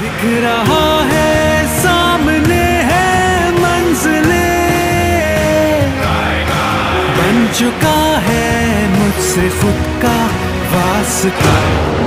दिख रहा है सामने है मंजिले। बन चुका है मुझसे खुद का वास्ता।